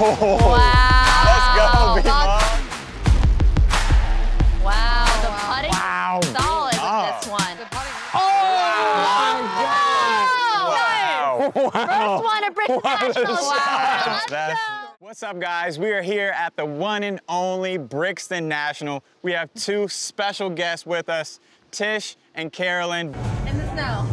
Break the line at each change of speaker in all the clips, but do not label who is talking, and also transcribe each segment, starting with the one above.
Wow.
Let's go, Big
Buck. Wow, the putting
Wow.
solid
Ah.
with this one.
Good putting.
Oh,
Wow.
First one at Brixton National.
Wow.
Let's go.
What's up, guys? We are here at the one and only Brixton National. We have two special guests with us, Tish and Carolin.
In the snow.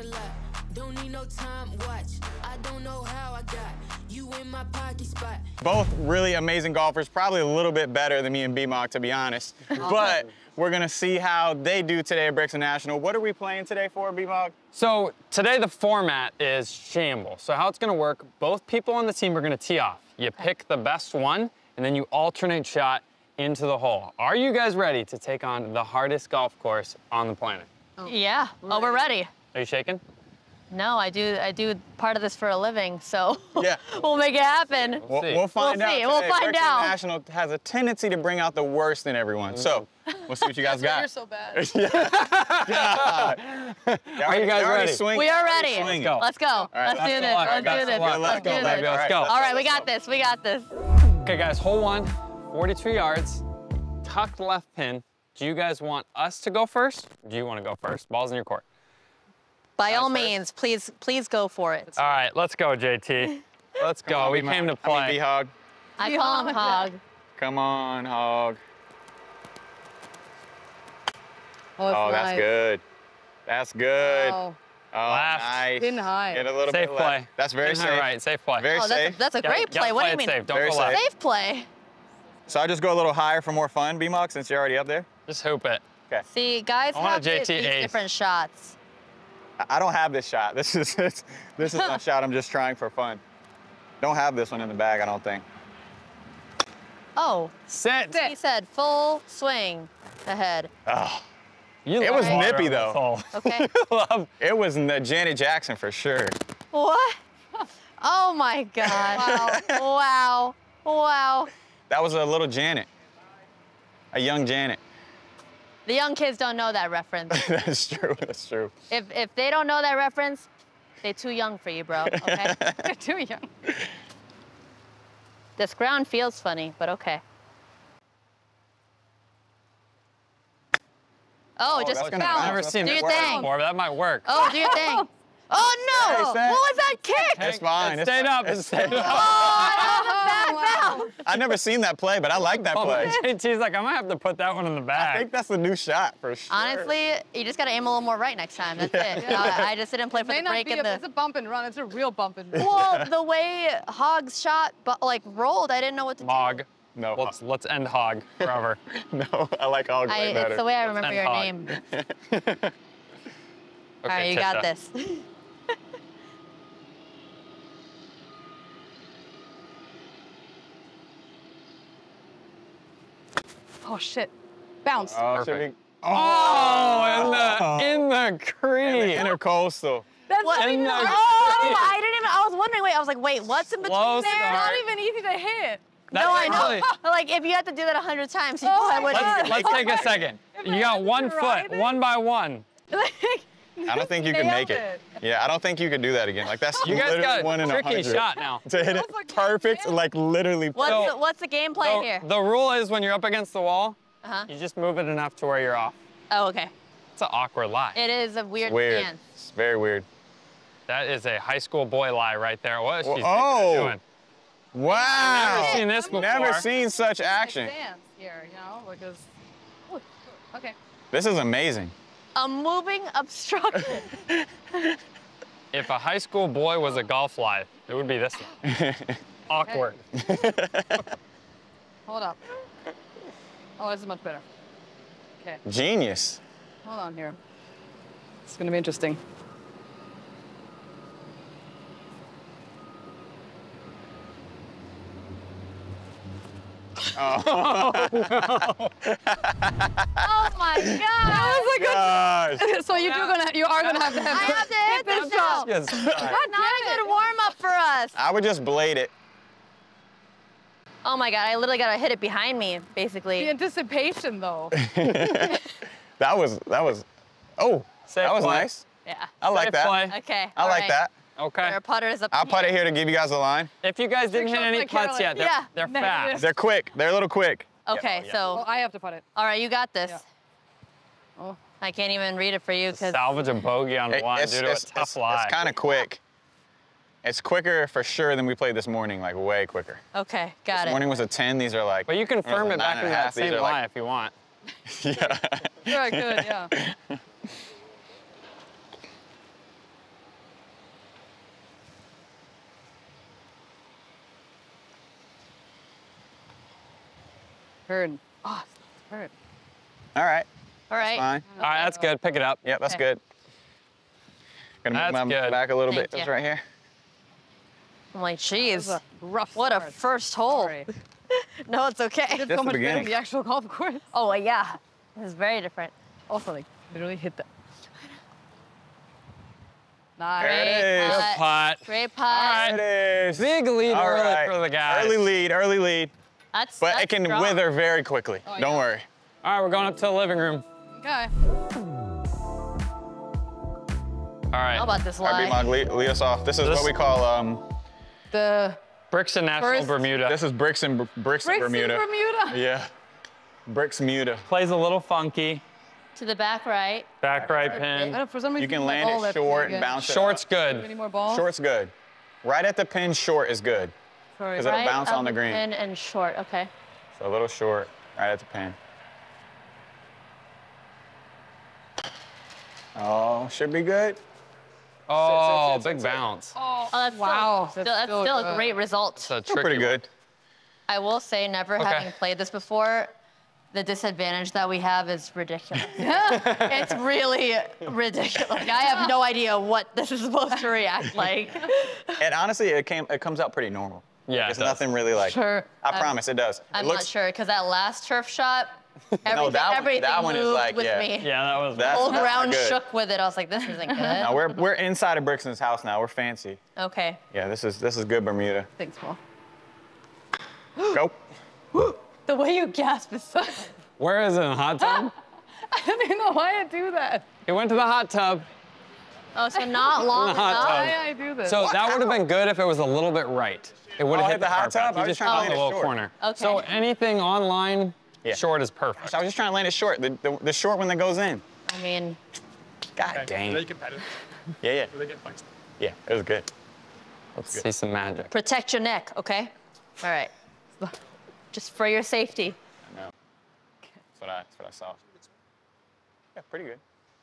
A lot. Don't need no time watch. I don't know how I got you in my pocket spot.
Both really amazing golfers, probably a little bit better than me and BMOC, to be honest. But we're gonna see how they do today at Brixton National. What are we playing today for, BMOC?
So today the format is shamble. So how it's gonna work, both people on the team are gonna tee off. You pick the best one, and then you alternate shot into the hole. Are you guys ready to take on the hardest golf course on the planet?
Yeah. Oh, we're ready.
Are you shaking?
No, I do. I do part of this for a living, so
Yeah.
we'll make it happen.
We'll,
see.
we'll find
We'll
out.
see. We'll find
Brixton
out.
National has a tendency to bring out the worst in everyone. So mm-hmm. we'll see what you guys got.
You're so bad.
God.
Are you guys ready? Swing.
We are ready.
Swinging.
go.
Let's go.
right,
Let's
best
do this. Let's do this.
Let's
Let's
go,
do
baby.
this.
Let's go.
All right, we got this. We got this.
Okay guys, hole one, 42 yards, tucked left pin. Do you guys want us to go first? Do you wanna go first? Ball's in your court.
By all means, please, please go for it.
All right, let's go, JT. Let's go.
on,
we came to play.
I mean,
play.
B-Hog.
I call him Hog.
Come on, Hog.
Oh, it's
Oh, that's good. That's good.
Oh,
Oh,
Left.
nice.
Pin high.
Get a little
Safe
bit
play.
left. That's very
Pin high
safe.
Right, safe play.
Very
Oh, that's a,
safe.
that's a great
gotta
play. What do you mean?
Safe. Don't
Very
go
safe.
left.
Safe play.
So I just go a little higher for more fun, B-Mock, since you're already up there.
Just hoop it.
Okay.
See, guys
I want a
have
JT
these
ace.
different shots.
I- I don't have this shot. This is this, this is my shot. I'm just trying for fun. Don't have this one in the bag, I don't think.
Oh,
Sit.
he said full swing ahead.
Oh,
You
It was nippy, though.
Okay.
it was n- Janet Jackson for sure.
what? Oh my God. wow. Wow. Wow.
That was a little Janet. A young Janet.
The young kids don't know that reference.
That's true. That's true.
if if they don't know that reference, they're too young for you, bro. Okay.
They're too young.
this ground feels funny, but okay. Oh,
Oh,
just
that's
bounce.
I've never seen
Do
it
your
work
thing.
before, but that might work.
Oh, do your thing. Oh no!
Hey,
What
Seth.
was that kick?
It's fine.
It
it's
stayed up. It stayed oh, up.
Oh, that was a bad bounce.
I've never seen that play, but I like that
Oh,
play.
JT's like, I might have to put that one in the
back.
I
think that's the new shot for sure.
Honestly, you just gotta aim a little more right next time. That's it. I, I just didn't play for
May
the
not
break
be
in
a, it's a bump and run. It's a real bump and run.
Well, the way Hogs shot, but like rolled, I didn't know what to do.
Mog.
no,
Let's let's end hog forever.
no, I like all
do. I,
way better.
it's the way I remember your
Hog.
name.
Okay,
All right, you got this.
Oh shit. Bounce.
Oh,
Perfect.
we-
oh, oh, in the in the crease.
Intercoastal.
That's
What?
not
In
even
the-
Oh, I didn't even. I was wondering. Wait, I was like, wait, what's in between
Slow
there?
start.
Not even easy to hit.
That's
no, I know.
actually-
Like, if you had to do that a hundred times, you
Oh
probably would.
God.
Let's, let's take a second.
I
You got one foot,
this?
one by one.
I don't think you can make it. Yeah, I don't think you could do that again. Like that's
You guys
literally
got
one in a
tricky shot now.
To hit it
That was like
perfect,
man.
like literally.
What's,
So-
the, what's the game plan
The,
here?
the rule is when you're up against the wall,
Uh-huh.
you just move it enough to where you're off.
Oh, okay.
It's an awkward lie.
It is a weird
weird.
stance.
It's very weird.
That is a high school boy lie right there. What is she
Oh.
doing?
Wow.
Never seen this before.
Never seen such action.
Dance here, you know, because. Ooh, Okay.
This is amazing.
A moving obstruction.
If a high school boy was a golf lie, it would be this one. Awkward.
Hold up. Oh, this is much better. Okay.
Genius.
Hold on here. It's gonna be interesting.
Oh. oh my god.
Gosh.
so you do gonna, you are gonna have to have.
I have to hit this now.
Yes.
Not a good warm up for us.
I would just blade it.
Oh my God, I literally got to hit it behind me, basically.
The anticipation, though.
That was, that was, oh,
Safe
that was
play.
nice.
Yeah.
I like that.
play.
Okay.
I
all
like
right.
that.
Okay.
Our putters up
I'll
in
put it
here.
here to give you guys a line.
If you guys didn't hit any
like
putts yet, they're,
Yeah.
they're fast.
They're quick. They're a little quick.
Okay, oh,
Yeah.
so,
Well, I have to put it.
all right, you got this.
Yeah. Oh.
I can't even read it for you because
Salvage a bogey on
It-
one
it's
due to a
it's,
tough
it's,
lie.
it's kind of quick. It's quicker for sure than we played this morning, like way quicker.
Okay, got
This
it.
This morning was a 10. These are like.
But you can firm
it,
it back
nine and
into
a
that same
are
lie
like-
if you want.
yeah.
Very good, yeah. Heard. Oh, heard.
All right.
All right.
Fine.
All right, that's good. Pick it up.
Yep, that's
Okay.
good. Gonna move
That's
my
good.
back a little
Thank
bit. That's right here.
I'm like,
This
geez,
is rough
what a first hole. No, it's okay.
Did
Just
so
the
much better
beginning.
than the actual golf course.
Oh, yeah. it's very different.
Also, like, literally hit that.
There
Nice.
it is.
putt.
Putt.
Great
All
putt.
right.
It is.
Big lead
All
early
right.
for the guys.
Early lead, early lead.
That's
But
that's
it can
strong.
wither very quickly.
Oh,
Don't
yeah.
worry.
All right, we're going up to the living room.
Okay.
All right.
How about this
All right,
lie?
B-Mog, lead, lead us off. This is
This-
what we call, um,
The
Brixton National
First-
Bermuda.
this is Bricks and, Bricks and
Bricks in
Bermuda.
Bermuda.
Yeah. Bricks Muda.
Plays a little funky.
To the back right.
Back right pin.
for some reason,
You can land it short and
again.
bounce it
Short's
up.
good.
Any more balls?
Short's good. Right at the pin, short is good.
Sorry.
'Cause it'll
right
bounce on the
up
green.
Pin and short. Okay.
So a little short, right at the pin. Oh, should be good.
Oh,
sit, sit,
big
sit.
bounce.
Oh,
Oh, that's
wow.
Still, still, that's
still
still a great result.
It's a
Still pretty
one.
good.
I will say, never
Okay.
having played this before, the disadvantage that we have is ridiculous. it's really ridiculous. I have no idea what this is supposed to react like.
And honestly, it came. It comes out pretty normal.
Yeah, it
It's
does.
nothing really like.
Sure.
I promise it does.
I'm
it looks,
not sure because that last turf shot, everything,
that one-
everything
that one is
moved
like,
with
yeah.
me.
Yeah, that was.
That's-
Whole ground shook with it. I was like, this isn't good.
Now we're we're inside of Brixton's house now. We're fancy.
okay.
Yeah, this is this is good Bermuda.
Thanks, Paul.
Go.
The way you gasp is so.
Where is it? In the hot tub?
I don't even know why I do that.
It went to the hot tub.
Oh, so not long
In hot
enough.
tub.
Why I do this?
So that would have been good if it was a little bit right. It would
Oh,
have
hit
hit
the hot
carpet.
tub? I
You
was
just
trying to oh.
found
land
the little
short.
corner.
Okay.
So anything online,
Yeah.
short is perfect.
So I was just trying to land it short. The, the, the short one that goes in.
I mean,
God dang.
competitive?
Yeah, yeah.
They get feisty.
Yeah, it was good.
Let's see some magic.
protect your neck, okay? All right. Just for your safety.
I know. That's what I, that's what I saw. Yeah, pretty good.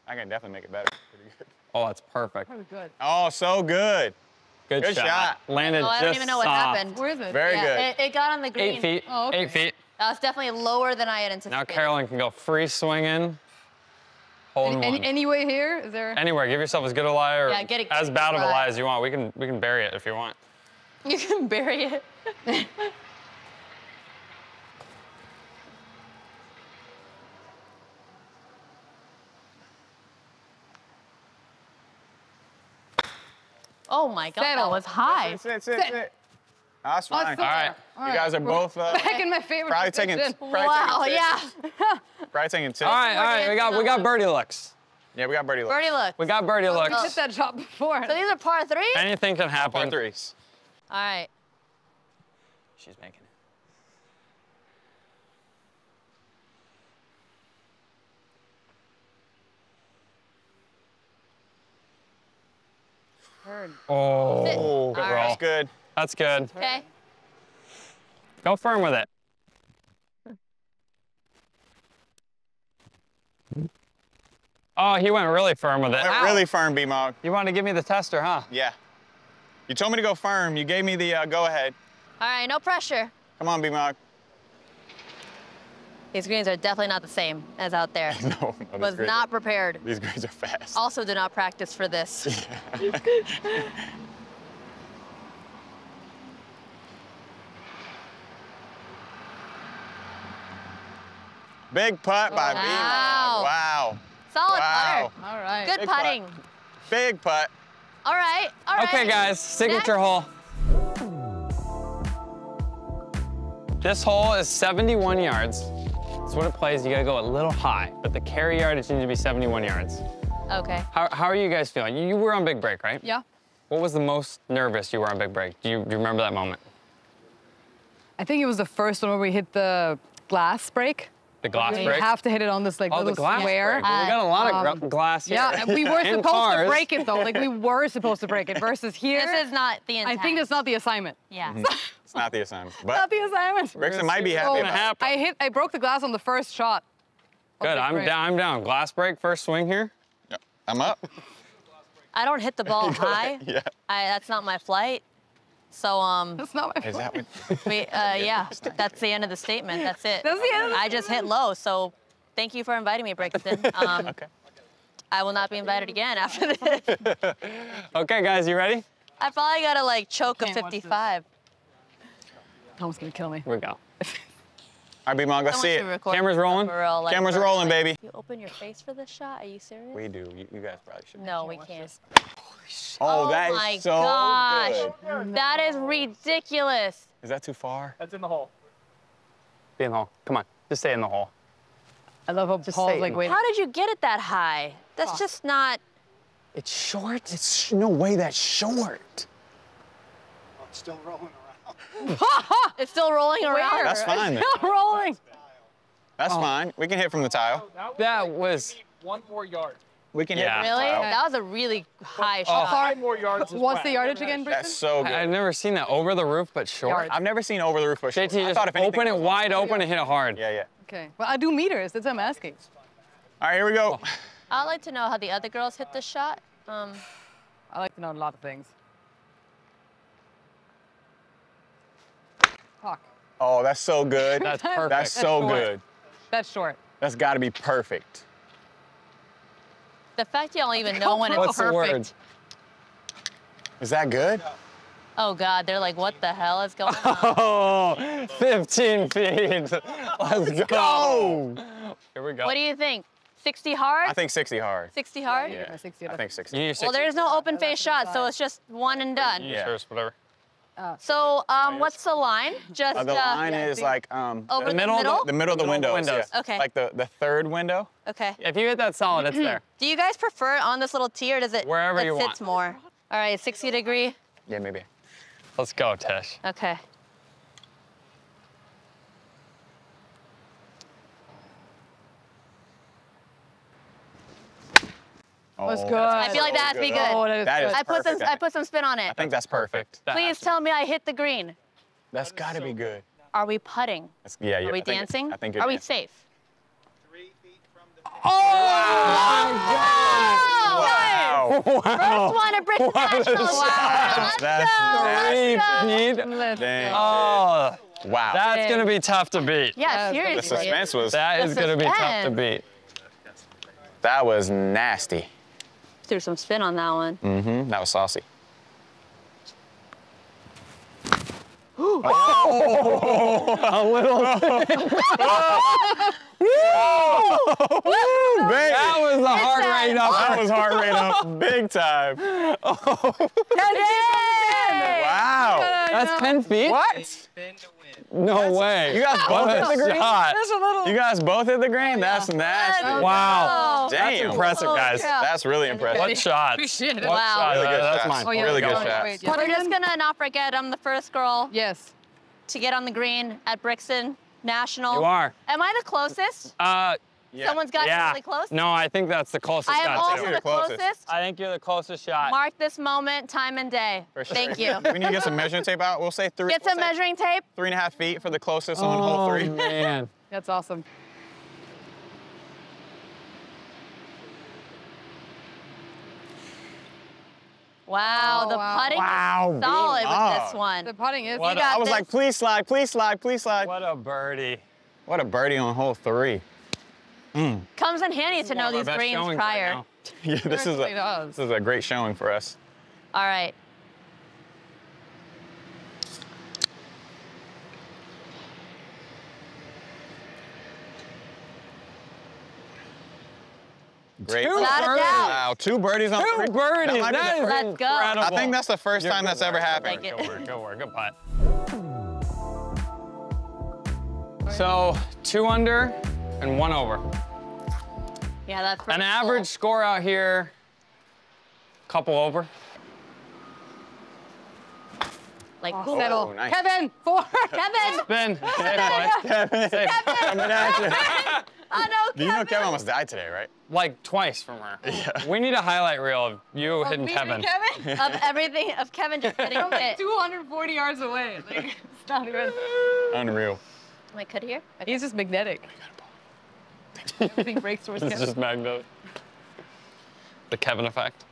I can definitely make it better. Pretty good.
Oh, that's perfect.
Probably good.
Oh, so good.
Good,
Good shot.
Landed
Oh, I
just
don't even know what
soft.
happened.
Where is it?
Very
yeah,
good.
It, it got on the green.
Eight feet.
Oh, okay.
Eight feet.
That was definitely lower than I had anticipated.
Now Carolin can go free swinging. Hole in
Any, any, anyway here? Is there?
Anywhere, give yourself as good a lie or
Yeah, get it-
as
get it
bad of a lie as you want. We can we can bury it if you want.
You can bury it. oh my god, that was high.
Sit, sit, sit, sit. Oh, that's fine.
it's still
All right.
You guys are both uh,
back in my favorite
probably taking, probably
Wow,
taking
yeah.
tips. Probably taking tips.
All right, all right. We got we got birdie looks.
Yeah, we got birdie looks.
Birdie looks.
We got birdie
I
looks.
hit that shot before.
So these are par threes?
Anything can happen.
Par threes.
All right.
She's making it. Oh, good
All
roll.
right.
That's good.
That's good.
Okay.
Go firm with it. Oh, he went really firm with it.
Went really firm, B-Mog.
You wanted to give me the tester, huh?
Yeah. You told me to go firm. You gave me the uh, go-ahead.
All right, no pressure.
Come on, B-Mog.
These greens are definitely not the same as out there.
No, no these
Was
greens
not
are-
prepared.
These greens are fast.
Also did not practice for this.
Big putt by
Wow.
B-Mog. Wow.
Solid
Wow.
putter.
All right.
Good
Big putt.
putting.
Big putt.
All right, all right.
Okay, guys, signature
Next.
hole. This hole is 71 yards. That's what it plays. You gotta go a little high, but the carry yardage needs to be 71 yards.
Okay.
How, how are you guys feeling? You, you were on big break, right?
Yeah.
What was the most nervous you were on big break? Do you, do you remember that moment?
I think it was the first one where we hit the glass break.
The glass
You
break?
have to hit it on this like
oh,
little
the glass
square.
break. we got a lot of
Um,
gra- glass here.
Yeah, we were supposed
cars.
to break it though. Like we were supposed to break it. Versus here,
This is not the
I
intent.
think that's not the assignment.
Yeah.
It's not the assignment.
Not the assignment.
Brixton might be happy
gonna
about it.
happen?
I hit. I broke the glass on the first shot.
Good,
Okay,
I'm
great.
down, I'm down. Glass break, first swing here.
Yeah, I'm up.
I don't hit the ball high.
Yeah.
I, that's not my flight. So um,
That's not my
Is that what?
we uh, yeah, that's the end of the statement. That's it.
That's the end of the
I just hit low. So thank you for inviting me, Brixton. Um,
Okay.
I will not be invited again after this.
Okay, guys, you ready?
I probably gotta like choke a
Can't watch this.
55.
Tom's gonna kill me.
Here we go.
All right, B-Mog,
I
let's
want
see it.
Camera's rolling?
real, like,
Camera's rolling,
like,
baby.
You open your face for this shot? Are you serious?
We do. You, you guys probably should.
No, we can't.
Oh,
Oh
that is
my
so
gosh.
good.
That is ridiculous.
Is that too far?
That's in the hole.
Be in the hole. Come on, just stay in the hole.
I love how
Just
Paul's like waiting.
How did you get it that high? That's just not.
It's short.
It's no way that's short.
Oh, it's still rolling around. Ha! It's still rolling around. Where?
That's fine then.
Still rolling.
That's oh. fine. We can hit from the tile.
That was.
One more yard.
We can
Yeah.
hit from
Really?
the.
That was a really high
Oh.
shot.
Five more yards. is
What's the yardage again,
That's so good.
I, have never seen that over the roof, but short.
Yards.
I've never seen over the roof push.
JT,
I
just
thought if anything
open it wide open and hit it hard.
Yeah, yeah.
Okay. Well, I do meters. That's what I'm asking.
All right, here we go.
I'd like to know how the other girls hit this shot. Um,
I like to know a lot of things. Fuck.
Oh, that's so good.
That's perfect.
That's so
short.
good.
That's short.
That's got to be perfect.
The fact you don't even know when it's
What's the
perfect.
word?
Is that good?
Oh God, they're like, what the hell is going on?
Oh, 15 feet. Let's go. Here we go.
what do you think? 60 hard?
I think 60 hard.
60 hard?
Yeah.
I 60
I think 60.
You need your
Well, there's no open face shot, so it's just one and done.
Yeah.
yours, whatever.
So, um, what's the line? Just
Uh, the line
yeah,
is like um,
over
the,
the
middle of the-
middle.
the middle of the
Middle
windows.
windows.
yeah.
Okay.
Like the, the third window.
Okay.
If you hit that solid, it's there.
Do you guys prefer it on this little tee or does it
Wherever
it
you
sits
want.
more? All right, 60 degree.
Yeah, maybe.
Let's go, Tish.
Okay.
That's
Oh,
good.
I feel like that has to be good.
Oh, that is
That
good.
is
I put some
perfect.
I put some spin on it.
I think that's perfect.
That
Please tell me I hit the green.
That's got to be good.
Are we putting?
That's, yeah, yeah.
Are we
I think-
dancing?
I think you're
Are we
dancing.
safe?
Oh, wow.
First one at Brixton National. Wow. Let's
That's
go.
Three
go.
feet.
Let's
Dang.
Oh,
Wow.
that's gonna be tough to beat.
Yeah,
The
the suspense was
That is
The
gonna be tough to beat.
that was nasty.
Threw some spin on that one.
Mm-hmm. That was saucy.
A little. That was the heart
a-
rate up.
That was heart rate up big time. Wow.
That's 10 feet?
What?
No way.
You guys both hit
What
the
a
green?
shot.
You guys both hit the green? That's nasty.
Wow.
Damn.
That's impressive, guys.
That's really impressive.
What shots?
Appreciate it.
Wow.
shot?
Really good
That's
shots.
mine.
Oh, yeah.
Really good
Oh,
shots.
wait, yeah.
We're just gonna not forget I'm the first girl
Yes.
to get on the green at Brixton National.
You are.
Am I the closest?
Uh,
Yeah.
Someone's got
yeah.
really close.
No, I think that's the closest
I am
shot,
also
too.
The
closest.
closest.
I think you're the closest shot.
Mark this moment, time and day.
For sure.
Thank you.
We need to get some measuring tape out. We'll say three.
Get some
we'll say
measuring tape.
Three and a half feet for the closest on hole
Oh,
three.
man.
That's awesome.
Wow,
Oh,
the
wow.
putting
Wow,
is solid
beam
with this ah. one.
The putting is.
What
You
a-
got
I was
this.
like, please slide, please slide, please slide.
What a birdie.
What a birdie on hole three. Mm.
Comes in handy to know
One of our
these
best
greens
showings right
prior.
Yeah, this is a this is a great showing for us.
All right.
Great.
Two
a
birdies.
doubt.
Wow, two birdies on
Two
three.
birdies. That
the
is
first-
Let's go.
incredible.
I think that's the 1st time that's ever happened.
Like it.
Good work, good work, good putt. So two under and one over.
Yeah, that's
An average score out here, couple over.
Like
Settle.
Oh, nice.
Kevin, four.
Kevin.
Ben, safe boy. Safe.
Coming at you.
Oh no,
Do you know Kevin almost died today, right?
Like twice from her. We need a highlight reel of you hitting
Me
Kevin.
and Kevin?
of everything of Kevin just getting hit.
240 yards away. Like, it's not even.
Unreal.
Am I cut here? Okay.
He's just magnetic. Everything breaks towards
It's
Kevin.
just magnetic. The Kevin effect.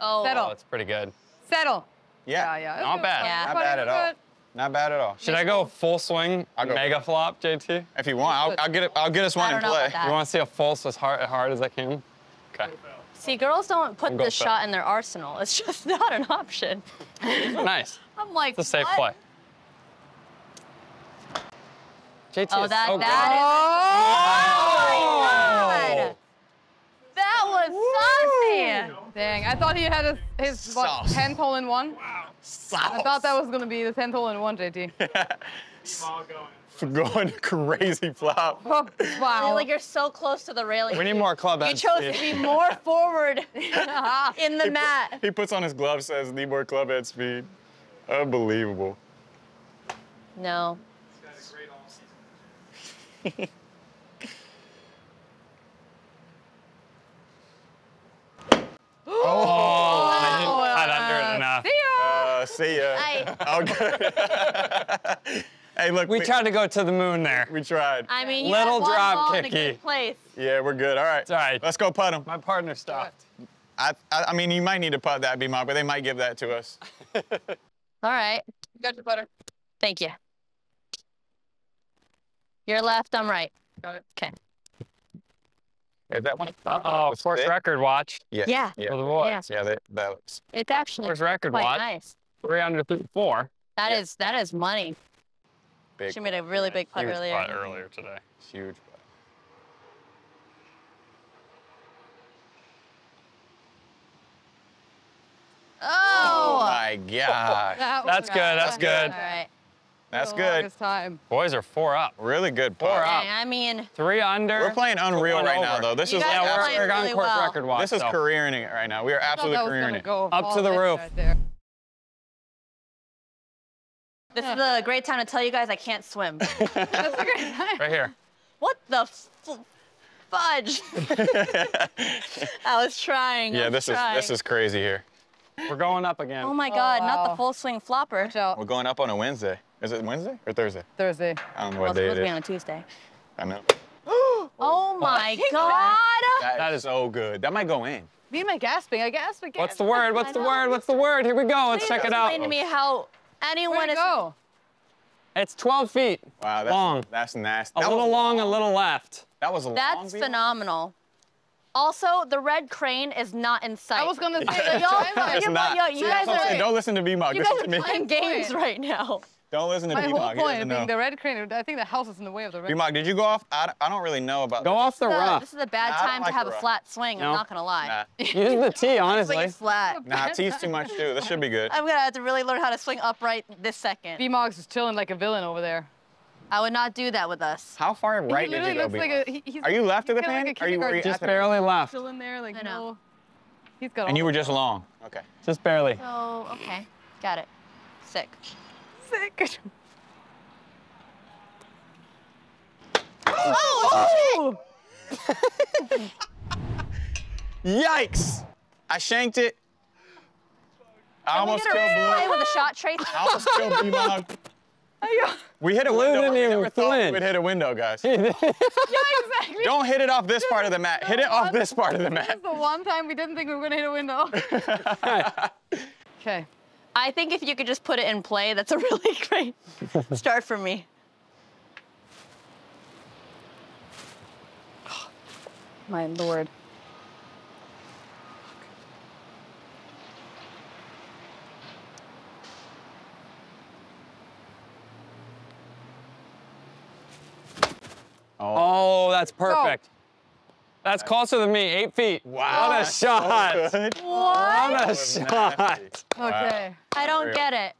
Oh,
Settle.
Oh, it's pretty good.
Settle.
Yeah.
Yeah, yeah.
Not bad.
Yeah.
Not bad at all. Not bad at all.
Should I go full swing,
I'll go.
mega flop, JT?
If you want, I'll, I'll get it. I'll get us one
I
in play.
You want to see a false as hard, hard as I can? Okay.
See, girls don't put
Go
this shot in their arsenal. It's just not an option.
nice.
I'm like,
It's a safe
what?
play. JT
Oh,
is
that
so
that is.
Oh, good.
God. That was saucy.
Dang, I thought he had his, his what,
Sauce.
10th hole in one. I thought that was gonna be the 10th hole in one, JT.
Going crazy flop.
Oh, wow.
Like you're so close to the railing.
We need more club
You chose
speed.
to be more forward in the mat.
He puts on his glove, says need more club head speed. Unbelievable.
No.
Oh, I didn't cut under it enough.
Uh, Oh, oh, see ya.
Uh, I,
Okay. hey, look.
We tried to go to the moon there.
We tried.
I mean, you
Little drop
ball in
kicky.
place.
Yeah, we're good. All right.
It's all right.
Let's go putt him.
My partner stopped.
I, I, I mean, you might need to putt that, B-Mock, but they might give that to us.
All right.
Got your putter.
Thank you. You're left, I'm right.
Got it.
Okay.
Is that one?
Uh-oh, course
it?
record watch
Yeah.
Yeah.
for the boys.
Yeah.
Yeah, that, that looks
It's actually
Course record
quite
watch.
nice.
Three under through four.
That
Yeah.
is that is money.
big.
She made a really big putt earlier.
putt earlier today.
Huge putt.
Oh! oh.
My God.
That
That's
was-
good, that's good.
right.
That's good.
time.
Boys are four up.
Really good
Four
putt.
up.
Dang, I mean,
Three under.
We're playing unreal
one
right now, though. This
You
is
guys
Yeah,
are
we're,
playing
we're on
really
course
well.
record watch.
this is
so.
careering it right now. We are absolutely careering it.
go
Up to the roof.
Right there.
this is a great time to tell you guys I can't swim.
That's a great time.
Right here.
what the f- fudge? I was trying.
Yeah,
was
this is this is crazy here.
We're going up again.
Oh my oh, God! Not the full swing flopper.
Watch.
We're going up on a Wednesday. Is it Wednesday or Thursday?
Thursday.
I don't know
Well,
what
it's
day
supposed to be on a Tuesday.
I know.
Oh my God!
that is so good. That might go in.
Me and my gasping. I gasped again.
What's the word? What's the word? What's the word? Here we go. Let's
Please
check it out.
Explain to me how anyone
Where'd it
is.
go?
It's 12 feet.
Wow, that's
Long.
That's nasty.
A
That
little
was
long, a little left.
That was a long.
That's
B-Mock?
phenomenal. Also, the red crane is not in sight.
I was gonna say
So
that.
y'all,
It's
you,
not.
you guys
that's what I'm saying.
are,
Don't listen to B-Mock.
you
Listen
guys
to
are
me.
playing games right now.
Don't listen to
My whole
B-Mock. He
point
doesn't
of being
know.
the red crane. I think the house is in the way of the red.
B-Mock, did you go off? I, I don't really know about
Go off the
This
rough.
This is a bad
Nah,
time
like
to have a flat swing.
No.
I'm not gonna lie.
Nah.
Use the tee, honestly.
it flat.
Nah, tease too much too. This should be good.
I'm gonna have to really learn how to swing upright this second.
B-Mog's is chilling like a villain over there.
I would not do that with us.
How far right
he
did
literally
you go,
looks like a. He, he's,
Are you left of the
he's
pin?
Like
Are you, were you
Just
at the-
barely left.
still in there, like
I know.
no. He's got.
And you were just long. Okay.
Just barely.
So okay, got it. Sick.
Sick.
Oh!
Yikes! I shanked it. I
Can we
almost
get
killed
replay
Blue.
with a shot trace?
I almost killed B-Mock. We hit a
Blue
window.
didn't
We
even
never thought we'd hit a window, guys.
yeah, exactly.
Don't hit it off this part of the mat. Hit it off this part of the
This
mat.
is the one time we didn't think we were gonna hit a window. okay.
I think if you could just put it in play, that's a really great start for me.
My lord.
Oh, that's oh. perfect. That's closer than me, eight feet.
Wow.
What a
that's so
shot.
What?
What a shot.
nasty.
Okay.
I don't get it.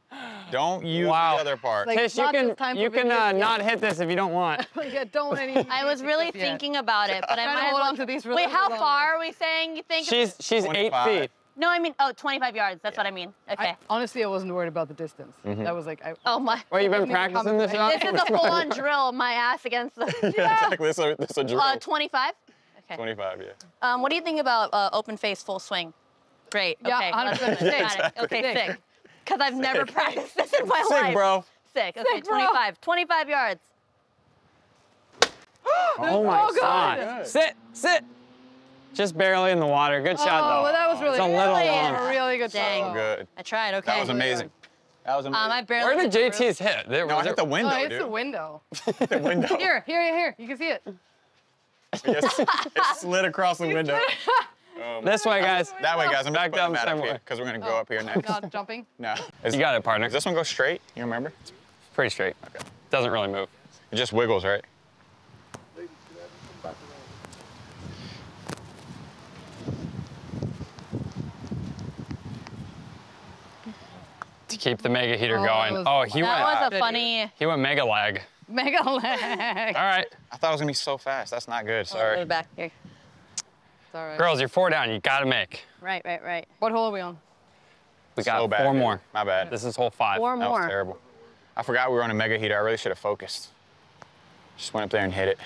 Don't use
Wow.
the other part.
Like-
Tish, you can
just time for
you can uh, not hit this if you don't want.
Yeah, don't any.
I was really
Yeah.
thinking about it, but I
Trying to
might
hold on to these really
Wait, how
long.
far are we saying you think?
She's she's eight feet.
No, I mean, oh, 25 yards. That's what I mean. Okay.
I, honestly, I wasn't worried about the distance. That was like, I,
oh my.
Well, you've been practicing this
come-
shot.
This is a full-on drill. My ass against the.
Exactly. This is a, this is a drill.
Uh, 25. Okay.
25, yeah.
Um, what do you think about uh, open face full swing? Great.
Yeah,
okay.
100%
got it. Okay,
Sick.
sick. Because I've never practiced this in my life.
Sick,
life.
bro.
Sick. Okay,
Sick, bro.
25. 25 yards.
Oh my
so good.
god. Sit, sit. Just barely in the water. Good shot
oh,
though.
well, that was really
It's a little
good.
long.
Really good
Dang.
shot.
Good.
I tried. Okay.
That was amazing. That was amazing.
Um, I barely.
Where did
hit the roof.
JT's hit? There,
no, I hit the
there-
window,
No, it's
dude.
the window.
the window.
Here, here, here. You can see it.
Yes, it slid across the window.
Um, this way, guys.
That way, guys. I'm
Back
back
down
down
the
that
same way.
because we're gonna go oh, up here next.
Not jumping.
No. Is,
You got it, partner.
Does this one go straight? You remember?
Pretty straight.
Okay.
Doesn't really move.
It just wiggles, right?
To keep the mega heater
Oh,
going.
Oh, was-
Oh, he
That
went.
was a funny.
He went mega lag.
Mega leg.
All right,
I thought it was gonna be so fast. That's not good.
Oh,
Sorry.
back here.
It's all right.
girls, you're four down. You gotta make.
Right, right, right.
What hole are we on?
We got
so bad.
four
dude.
more.
My bad.
This is hole five.
Four
that
more.
was terrible. I forgot we were on a mega heater. I really should have focused. Just went up there and hit it.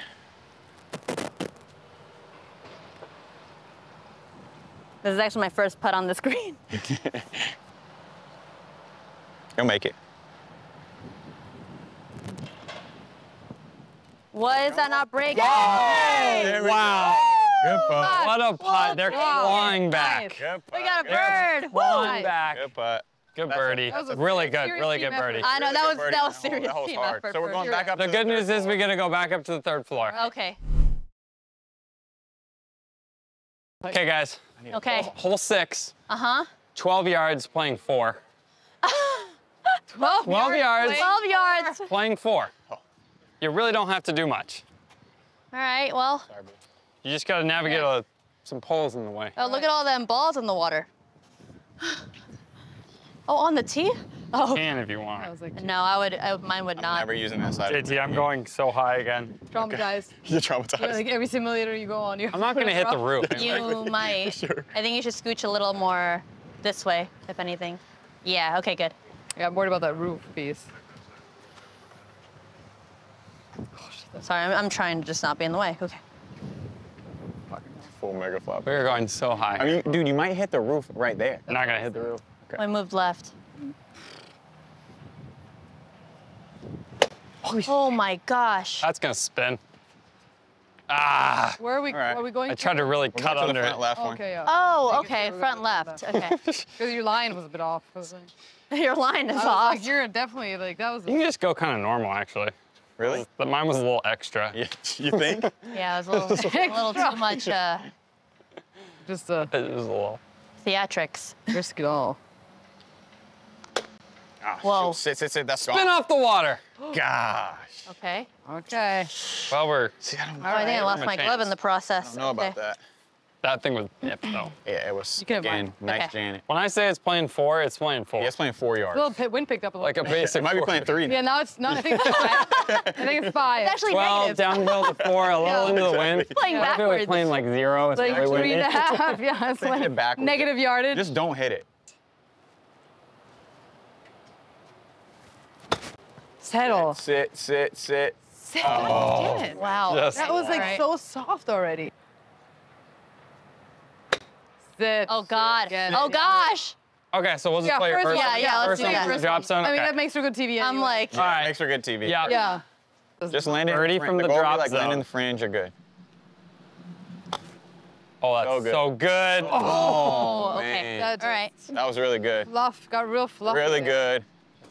This is actually my first putt on the screen.
You'll make it.
What is that not breaking?
There
Wow.
Good putt.
What a putt. They're
Wow.
clawing back.
Nice.
Good putt.
We got a bird.
Clawing back.
Good putt.
Good
That's a-
birdie.
that was
Really good. Really
team
good
effort.
birdie.
I know
Really
that was
birdie
that was serious
That hole's
team
hard.
effort
So we're going
sure.
back up
The
to
good
third
news is
we're
going to go back up to the third floor.
Okay.
Okay, guys.
Okay.
Hole six.
Uh huh.
12 yards, playing four.
12,
12 yards.
12 yards.
Playing four. You really don't have to do much.
All right. Well,
Sorry.
You just gotta navigate
Yeah.
a, some poles in the way.
oh, look at all them balls in the water. Oh, on the tee? Oh.
Can if you want.
was like,
No, I would. I, mine would
I'm
not.
never using that side.
JT, I'm going so high again.
traumatized.
You're traumatized.
Like every simulator you go on, you.
I'm not gonna hit the roof.
You might.
Sure.
I think you should scooch a little more this way, if anything. Yeah. Okay. Good.
Yeah, I'm worried about that roof piece.
Sorry, I'm, I'm trying to just not be in the way. Okay.
Full mega flop.
We are going so high.
I mean, dude, you might hit the roof right there.
I'm not gonna hit the roof. Okay.
I moved left. Oh my gosh.
That's gonna spin. Ah!
Where are we?
All right.
Where are we going?
I tried to really
We'll
cut
go to the
under
front
it.
left
Oh,
one.
okay, yeah.
Oh, okay. Front
gonna
left. Okay.
Because your line was a bit off. I was like,
Your line is
I was
off.
like, you're definitely like that was.
You can just go kind of normal, actually.
Really?
But mine was a little extra.
Yeah, you think?
Yeah, it was a little, a little too much uh,
Just uh,
It was a little.
theatrics.
risk it all.
Ah,
Whoa.
shoot. Sit, sit, sit. That's
Spin
gone.
off the water.
Gosh.
Okay.
Okay.
Well, we're.
See, I don't,
Oh, I think I
don't
lost
I'm a
my glove in the process.
I don't know about that.
That thing was nipped, though.
Yeah, it was.
You can have
again,
mine.
nice
Okay.
Janet.
When I say it's playing four, it's playing four.
Yeah, it's playing four yards.
A little pit, wind picked up a little.
like a
bit.
basic.
it might be playing three. Now.
Yeah, now it's not. I think it's five. I think it's five.
It's actually
12
negative.
downhill to four, a little into the wind.
Exactly.
Playing
What if it was
backwards.
playing like zero? It's
like
really
three
windy.
and a half. Yeah, it's
Hit
like
it backwards.
negative yardage.
Just don't hit it.
settle.
Sit, sit, sit.
Sit.
Oh.
God damn it.
Wow.
Just-
That was like
Alright.
so soft already. Sit.
Oh God.
Again.
Oh gosh.
Okay, so we'll just
Yeah,
play your
first
first
one.
Yeah, yeah, let's
first
do
one
that. First
drop zone.
I mean,
Okay.
that makes for good TV.
I'm like.
All right.
Makes for good TV.
Yeah.
Yeah.
Just land it. in
Birdie from the
goal would be
drop
like land in the fringe. You're good.
Oh, that's
So good.
so good.
Oh, oh, okay.
man.
That's
All right.
That was really good.
Fluff. Got real fluff.
Really
with
good.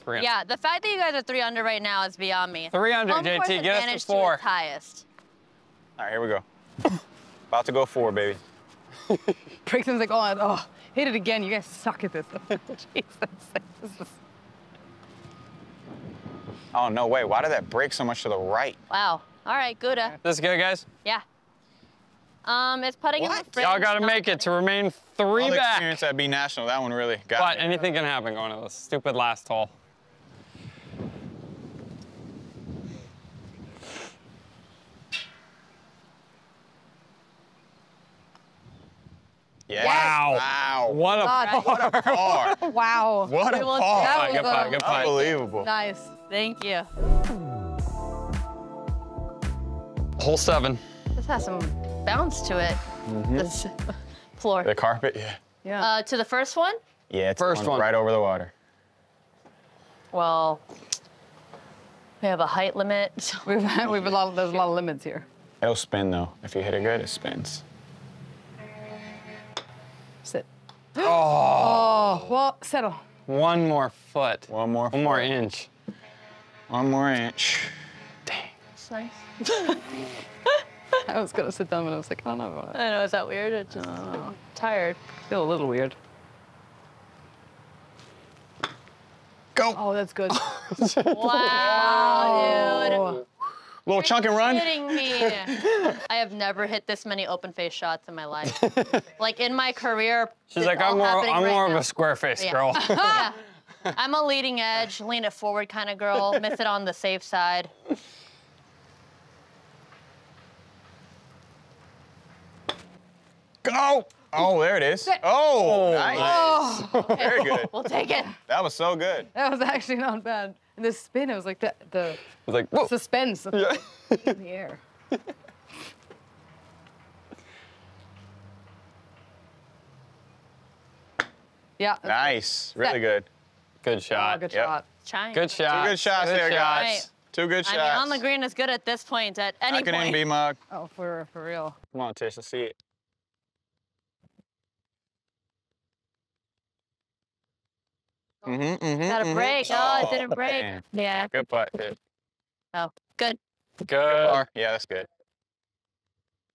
Three
Yeah, the fact that you guys are three under right now is beyond me.
Three under,
Home course
JT. Get us
advantage
to four.
its highest.
All right, here we go. About to go four, baby.
Brixton's like, oh, oh, hit it again. You guys suck at this. Jesus.
Oh, no way. Why did that break so much to the right?
Wow. All right, Gouda.
This is good, guys?
Yeah. Um, it's putting
What?
in the fridge.
Y'all gotta make it to remain three
All the
back.
experience at B National, that one really got
But
me.
anything can happen going to this stupid last hole.
Yes.
Wow.
Wow.
What a
God.
What a par.
Wow.
What a par.
That
good
was, uh,
good putt.
Unbelievable.
Nice.
Thank you.
Hole seven.
This has some bounce to it.
Mm-hmm.
This floor.
The carpet, yeah.
Yeah.
Uh, to the first one?
Yeah, it's
First one.
right over the water.
Well, we have a height limit.
we've we've a lot. There's a lot of limits here.
It'll spin though. If you hit it good, it spins.
Sit. Oh. well, settle.
One more foot.
One more.
One more inch.
One more inch. Dang.
It's nice.
I was gonna sit down, but I was like, I don't know. About it.
I know, is that weird? It's just tired.
Feel a little weird.
Go.
Oh, that's good.
Wow, dude.
Oh.
Little chunk and run.
kidding me. I have never hit this many open face shots in my life. like in my career.
She's like, I'm more, I'm
right
more
now.
of a square face
Yeah.
girl.
yeah. I'm a leading edge, lean it forward kind of girl, miss it on the safe side.
Go. Oh, there it is. Oh, oh, nice. Oh. Very good.
We'll take it.
That was so good.
That was actually not bad. And the spin, it was like the the
It's like, whoa.
suspense of
Yeah.
in the air. yeah. that's
Nice. Really good.
Good
Oh,
shot.
good
Yep.
shot.
Trying.
Good shot.
Two good shots
Good
there,
shot.
guys. Two good
I
shots.
mean, on the green is good at this point. At any
Back it in,
point.
B mug.
Oh, for for real.
Come on, Tish. Let's see it. Mm-hmm, mm-hmm,
Got a break. Oh, it didn't break.
man.
Yeah.
Good putt, dude.
Oh, good.
Good.
Par. Yeah, that's good.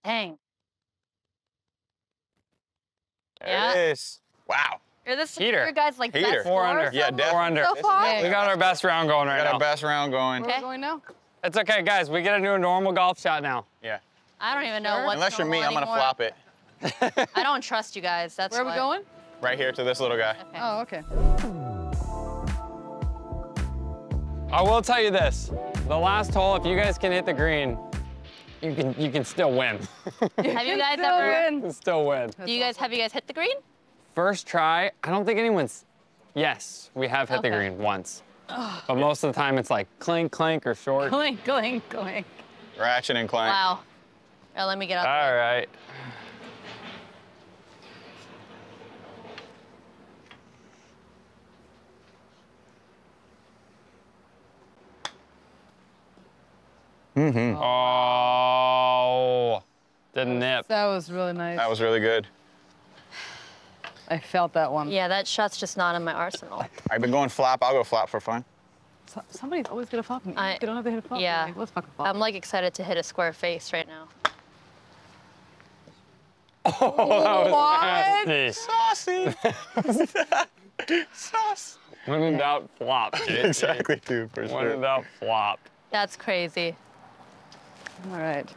Dang.
There
Yeah.
it is. Wow.
Are this
Heater.
your guys like
Heater.
best
Four
score
under.
so
Yeah, definitely.
Four under.
So far?
We got our best round going right now.
Got
now.
our best round going.
Where
Okay.
are we going now?
It's okay, guys. We get to do a normal golf shot now.
Yeah.
I don't even know
Sure.
what's
Unless you're me, I'm gonna flop it.
I don't trust you guys. That's
Where are we
why.
going?
Right here to this little guy.
Okay.
Oh, okay.
I will tell you this: the last hole, if you guys can hit the green, you can you can still win.
Have you guys
Still
ever?
win.
Still win.
Do you guys have you guys hit the green?
First try, I don't think anyone's. Yes, we have hit the green once, but most of the time it's like clink clink or short.
Clink, clink, clink.
Ratchet and clank.
Wow. Oh, let me get out. There.
All right. Mm-hmm. Oh, didn't nip.
That was really nice.
That was really good.
I felt that one.
Yeah, that shot's just not in my arsenal.
I've been going flop. I'll go flop for fun.
So- somebody's always gonna flop me.
I-
they don't have to hit a flop.
yeah.
Like, let's fucking flop.
I'm like excited to hit a square face right now.
Oh, that
What?
was nasty.
Saucy. Sauce.
When in doubt, flop. dude.
Exactly, dude, for
When
sure.
in doubt, flop.
That's crazy.
All right.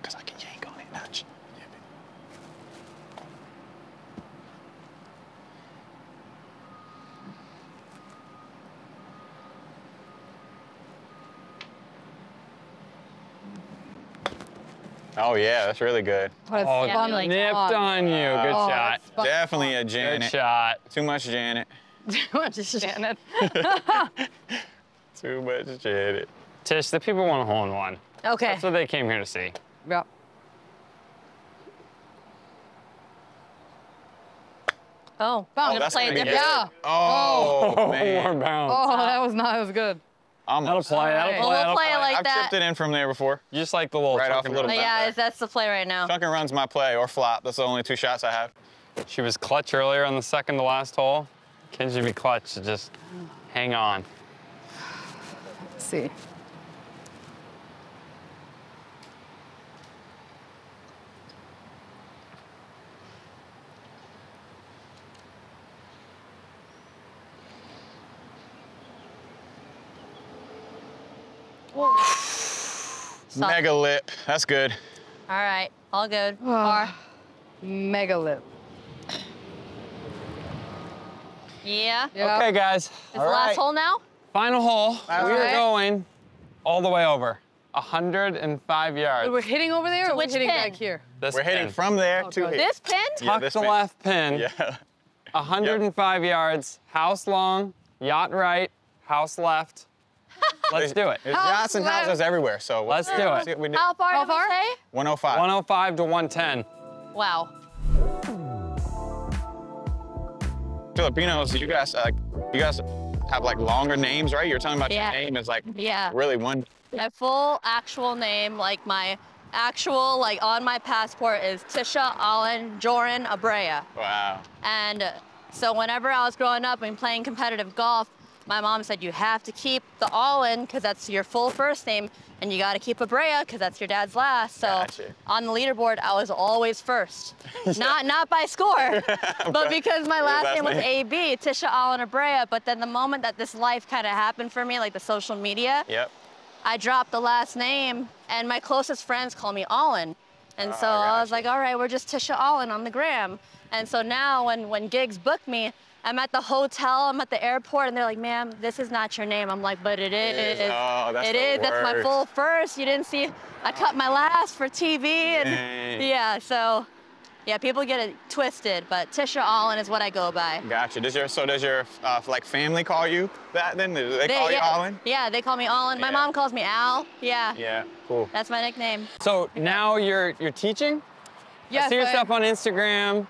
Because I can yank on it, notch. Oh yeah, that's really good.
But
Oh,
Yeah, like
nipped
fun.
on you. Good
Oh,
shot.
Definitely a
Good
Janet.
shot.
Too much Janet.
Too much Janet.
Too much Janet.
Tish, the people want a hole in one.
Okay.
That's what they came here to see.
Yeah.
Oh,
Bounce.
I'm oh,
gonna
play
gonna
it
be
different.
good. Oh,
Oh, more
man.
bounce.
Oh, that was not. That was good.
That'll
Almost.
play. That'll
Alright.
play.
Well, we'll
that'll
play it like
I've
that.
chipped it in from there before.
You Just like the little
Right off a little bit.
yeah, is that's the play right now.
Chunk and run's my play, or flop. That's the only two shots I have.
She was clutch earlier on the second to last hole. Can she be clutch? to Just hang on.
Let's see.
Mega lip. That's good.
All right, all good. Ah, Par.
Megalith.
Yeah.
Yeah.
Okay, guys.
Is the last hole now?
Final hole.
All
We're going all the way over. 105 yards.
We're hitting over there,
To
or we're
which
hitting
pin?
back here?
This
We're hitting from there
Oh,
to here.
This pin?
Yeah,
Tuck
this
the
pin.
left pin.
Yeah.
105 yards. House long. Yacht right. House left. Let's do it.
There's
House
yachts and
left.
houses everywhere, so
Let's do it.
see what we do.
How far
How far?
say?
105.
105 to 110.
Wow.
Filipinos, you guys, uh, you guys have like longer names, right? You're talking about
Yeah.
your name is like
Yeah.
really one.
My full actual name, like my actual, like on my passport is Tisha Alyn Joran Abrea.
Wow.
And uh, so whenever I was growing up and playing competitive golf, my mom said you have to keep the Alyn because that's your full first name, and you got to keep Abrea because that's your dad's last. So
Gotcha.
on the leaderboard, I was always first. not not by score, but because my last
last
name was. AB, Tisha Alyn Abrea. But then the moment that this life kind of happened for me, like the social media,
Yep.
I dropped the last name, and my closest friends call me Alyn. And ah, so I was like, all right, we're just Tisha Alyn on the gram. And so now when, when gigs book me, I'm at the hotel, I'm at the airport, and they're like, ma'am, this is not your name. I'm like, but it is.
It is. Oh, that's
It
the
is. That's my full first. You didn't see, I cut my last for TV. And
Dang.
yeah, so yeah, people get it twisted, but Tisha Alyn is what I go by.
Gotcha. Does your so does your uh, like family call you that then? Do they, call you Alyn?
Yeah, they call me Alyn. My
Yeah.
mom calls me Al. Yeah.
Yeah. Cool.
That's my nickname.
So now you're you're teaching?
Yes.
I see yourself
I-
stuff on Instagram,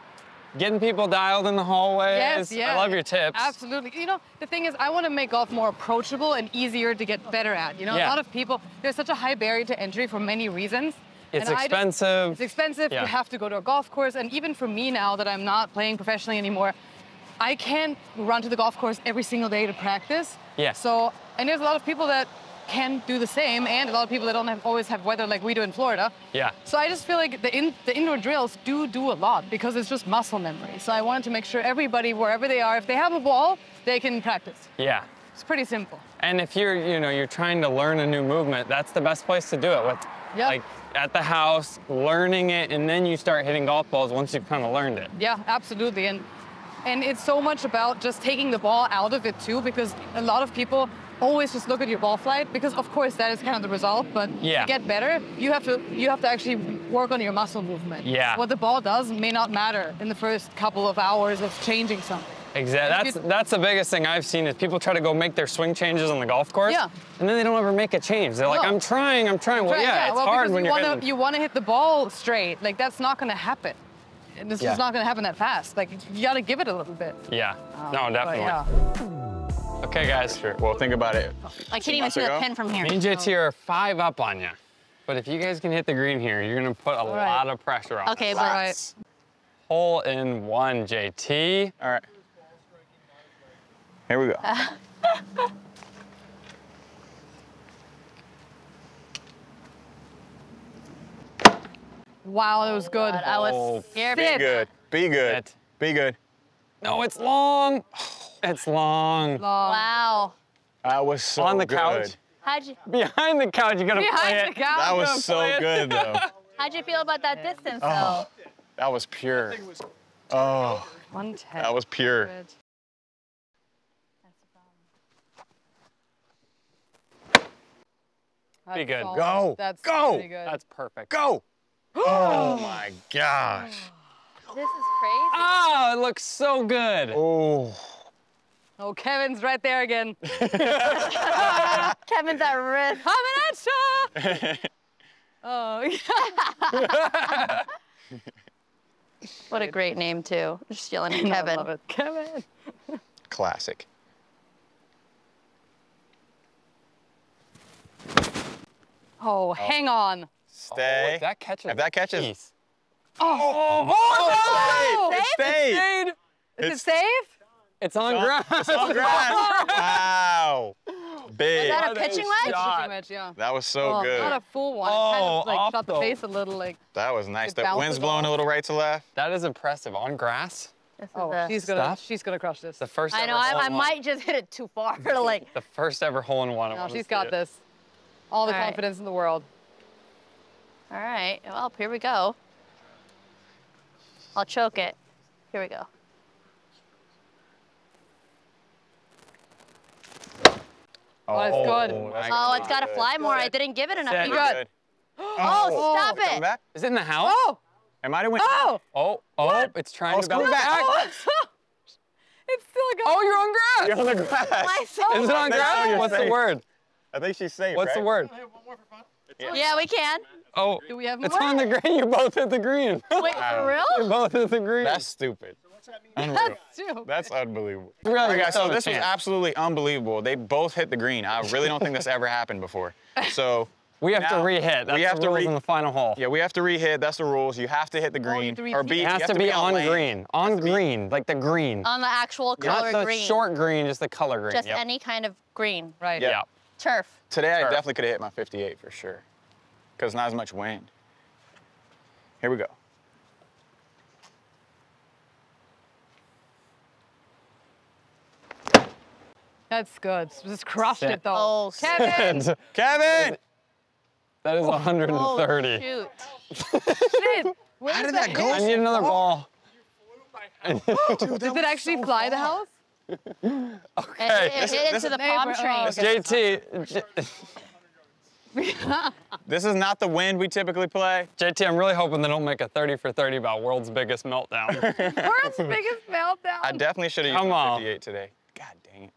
getting people dialed in the hallways.
Yes, yeah.
I love your tips.
Absolutely. You know, the thing is, I want to make golf more approachable and easier to get better at. You know,
Yeah.
a lot of people, there's such a high barrier to entry for many reasons.
It's
And I just-
expensive.
it's expensive.
Yeah.
You have to go to a golf course. And even for me now that I'm not playing professionally anymore, I can't run to the golf course every single day to practice.
Yeah.
So, and there's a lot of people that can do the same, and a lot of people that don't have, always have weather like we do in Florida.
Yeah.
So I just feel like the, in, the indoor drills do do a lot because it's just muscle memory. So I wanted to make sure everybody, wherever they are, if they have a ball, they can practice.
Yeah.
It's pretty simple.
And if you're, you know, you're trying to learn a new movement, that's the best place to do it with
Yeah.
like at the house, learning it, and then you start hitting golf balls once you've kind of learned it.
Yeah, absolutely. And and it's so much about just taking the ball out of it too, because a lot of people always just look at your ball flight because of course that is kind of the result. But
Yeah.
to get better, you have to you have to actually work on your muscle movement.
Yeah.
What the ball does may not matter in the first couple of hours of changing something.
Exactly. That's that's the biggest thing I've seen is people try to go make their swing changes on the golf course.
Yeah.
And then they don't ever make a change. They're like,
No.
I'm trying, I'm trying. Well,
Right,
yeah, it's
well,
hard when
you
you're
wanna you want to hit the ball straight. Like that's not going to happen. And This
Yeah.
is not going to happen that fast. Like you got to give it a little bit.
Yeah. Um, no,
But
definitely.
Yeah.
Okay, guys.
Sure. Well, think about it.
I can't even see the
ago?
pin from here.
Me and JT are five up on you. But if you guys can hit the green here, you're gonna put a
right.
lot of pressure on. Us.
Okay,
us.
but
right.
Hole in one, JT.
All right. Here we go.
Wow, that was good.
Oh, I was
Oh,
scared.
Be good. Be good.
Sit.
Be good.
No, it's long. It's long.
Long.
Wow.
That was so
on the
good.
couch.
How'd you
Behind the couch, you gotta play
Behind
it.
the couch.
That was so good though.
how'd you feel about that distance
Oh.
though?
That was pure. Oh,
110.
that was pure.
Good.
Be good.
solid.
Go.
That's
Go.
good.
That's perfect.
Go. Oh. oh my gosh.
This is crazy.
Oh, it looks so good.
Oh.
Oh, Kevin's right there again.
Kevin's at risk.
Coming at ya! Oh,
What a great name too. Just yelling at
I
Kevin.
love it. Kevin.
Classic.
Oh, oh, hang on.
Stay.
Oh, if that catches.
If that catches-
Jeez.
Oh,
Oh, oh
no!
it stayed.
Stayed.
Is it
It's-
safe?
It's on grass.
It's on grass. Wow. Big.
that a oh,
What a
pitching wedge?
Pretty much, yeah.
That was so
Oh,
good.
Not a full one. it
Oh,
kind of like
off
shot the
the-
face a little like.
That was nice.
It
The wind's blowing
off.
a little right to left.
That is impressive. On grass.
Oh,
a-
she's gonna
Stop.
she's gonna crush this.
The first.
I
ever
know. I,
hole
I
in one.
might just hit it too far to like.
The first ever hole in one.
No,
wanna
she's
see
got
it.
this. All the
All right.
confidence in the world.
All right. Well, here we go. I'll choke it. Here we go.
Oh, oh, oh, oh, it's good.
that's
Oh, it's got to fly more. I didn't give it enough.
Set.
You
Good.
Good.
Oh, stop
Come
it.
back.
Is it in the house?
Oh,
It might have went.
oh,
Oh, oh, it's trying
Oh,
to
it's
bounce
coming back.
back.
oh, it's still going.
Oh, you're on grass.
You're on the grass.
My
Is it on grass?
you're
What's the word?
I think she's safe.
What's the word?
Yeah, we can.
Oh,
Do we have more?
it's on the green. You both hit the green.
Wait, for real?
you
real?
both hit the green.
That's stupid. Unreal.
Two.
That's unbelievable.
Really,
All right, guys, so
have a
this was absolutely unbelievable. They both hit the green. I really don't think this ever happened before. So
we have to
now
re-hit. That's
we have
the
to
rules
re-
in the final hole.
yeah, we have to re-hit. That's the rules. You have to hit the green.
have
or
repeat
be,
it.
It
you
has
have
to be on
lane.
green. On green, like the green.
On the actual color
Not the
green.
short green, just the color green.
Just
yep.
any kind of green.
Right.
Yeah.
Yeah.
Turf.
Today I definitely could have hit my 58 for sure. Because not as much wind. Here we go.
That's good. Just crushed
Set.
it though.
Oh,
Kevin!
Kevin!
that is 130.
Oh, shoot.
Shit! Where
How
did
did that go?
I need another ball.
Oh, did it actually fly the house?
It, it, it
This is-
hit into the palm tree.
oh, okay.
JT,
This is not the wind we typically play.
JT, I'm really hoping they don't make a 30 for 30 about world's biggest meltdown.
World's biggest meltdown.
I definitely should have used
Come
my
on.
58 today. God dang it.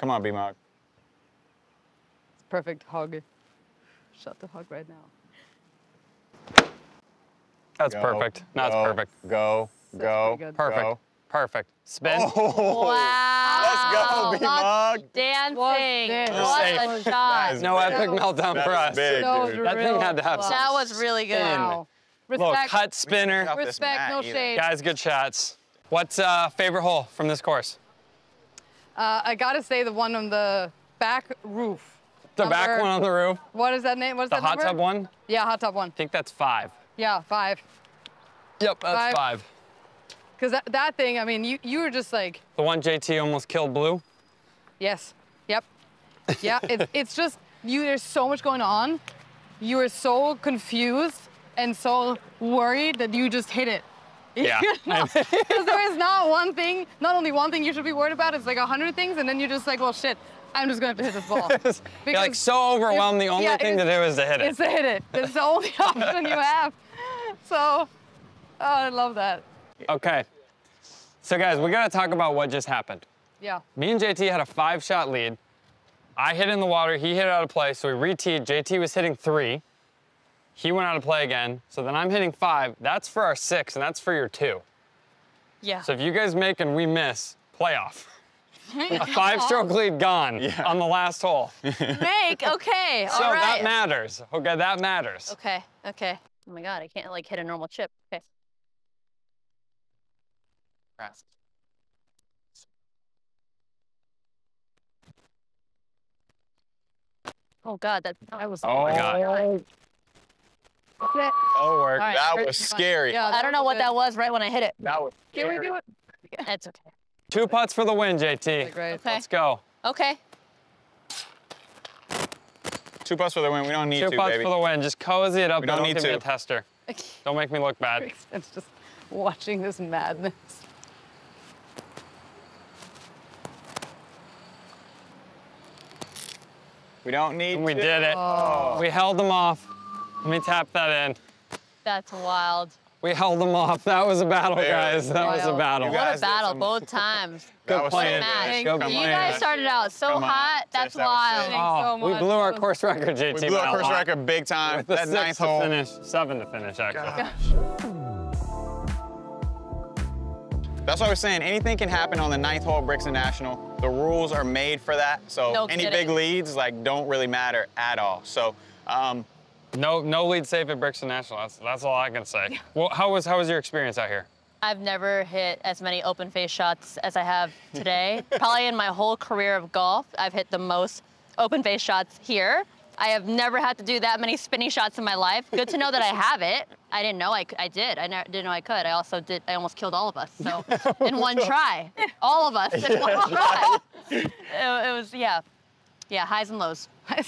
Come on, B-Mog.
Perfect hug. Shut the hug right now.
That's
Go,
perfect. That's
go,
perfect.
Go, go,
pretty.
Perfect.
go.
Perfect. Spin.
Oh,
Wow.
Let's go, B-Mog.
Dancing.
Was this?
What a shot.
That is
No epic meltdown
That
for us.
big,
That
dude.
That thing had to have
clutch.
some
That was really good.
Wow.
Little
Respect.
cut spinner.
Respect, no
either.
shade.
Guys, good shots. What's uh, favorite hole from this course?
Uh, I gotta say the one on the back roof.
The back one on the roof.
What is that name? What's
The
that
hot
number?
tub one.
Yeah, hot tub one.
I think that's five.
Yeah, five.
Yep, that's
Five.
five.
Because that, that thing, I mean, you, you were just like,
The one JT almost killed Blue.
yes, yep. Yeah, it, it's just, you. there's so much going on. You were so confused and so worried that you just hit it.
Yeah.
Because there is not one thing, not only one thing you should be worried about, it's like a hundred things, and then you're just like, well, shit, I'm just gonna have to hit this ball.
You're like so overwhelmed. The only
yeah,
thing to do is to hit it.
It's to hit it. It's the only option you have. So, oh, I love that.
Okay. So guys, we gotta talk about what just happened.
Yeah.
Me and JT had a five shot lead. I hit in the water, he hit out of play, so we re-teed. JT was hitting three. He went out of play again. So then I'm hitting five. That's for our six, and that's for your two.
Yeah.
So if you guys make and we miss, playoff. A five stroke lead gone on the last hole.
Make. Okay.
So
All
that matters. Okay, that matters.
Okay. Okay. Oh my God, I can't like hit a normal chip. Okay. Oh God, that that was.
Oh
my God. That'll work.
All right.
That was scary.
Yeah,
I don't know what that was right when I hit it.
That was
Can we do it?
It's okay.
Two putts for the win, JT.
Okay.
Let's go.
Okay.
two putts for the win. We don't need
Two
to,
putts
baby.
for the win. Just cozy it up.
We
but
don't need
give me a tester. Don't make me look bad.
It's just watching this madness.
We don't need
And we
to.
did it. Oh. We held them off. Let me tap that in.
That's wild.
We held them off. That was a battle, guys. That was a battle.
You
What a battle
some-
both times.
Good
was
plan.
so
Match.
good.
Come
Come
You guys started out so
Come on.
hot. That's
That
wild.
sick.
so
Oh, we
much.
blew our course record, JT.
We blew our course record big time.
With the
that
six
ninth
to
hole.
finish, seven to finish, actually.
That's what I was saying. Anything can happen on the ninth hole of Brixton National. The rules are made for that. So
No
any
kidding.
big leads like don't really matter at all. So um,
No, no lead safe at Brixton National. That's, that's all I can say. Well, how was how was your experience out here?
I've never hit as many open face shots as I have today. Probably in my whole career of golf, I've hit the most open face shots here. I have never had to do that many spinny shots in my life. Good to know that I have it. I didn't know I, I did. I never, didn't know I could. I also did. I almost killed all of us. So in one try, all of us in one try. It, it was yeah, yeah highs and lows.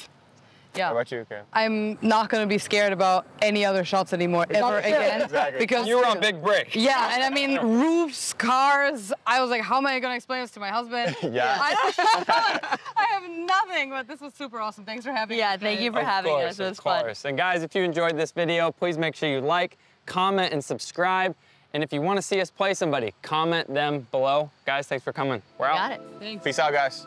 Yeah.
How about you, Carolin?
I'm not gonna be scared about any other shots anymore ever again.
Exactly.
Because
You were on big break.
Yeah, and I mean roofs, cars. I was like, how am I gonna explain this to my husband?
Yeah.
I, don't, I have nothing, but this was super awesome. Thanks for having me.
Yeah, thank you for
Of
having
course,
us. It was
of
fun.
course. And guys, if you enjoyed this video, please make sure you like, comment, and subscribe. And if you want to see us play somebody, comment them below. Guys, thanks for coming. We're out.
Got it. Thanks.
Peace out, guys.